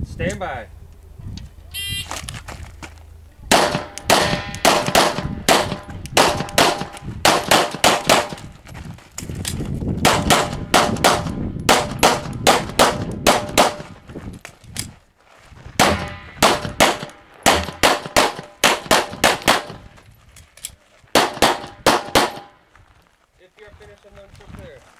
Stand by. If you're finished, I'm not.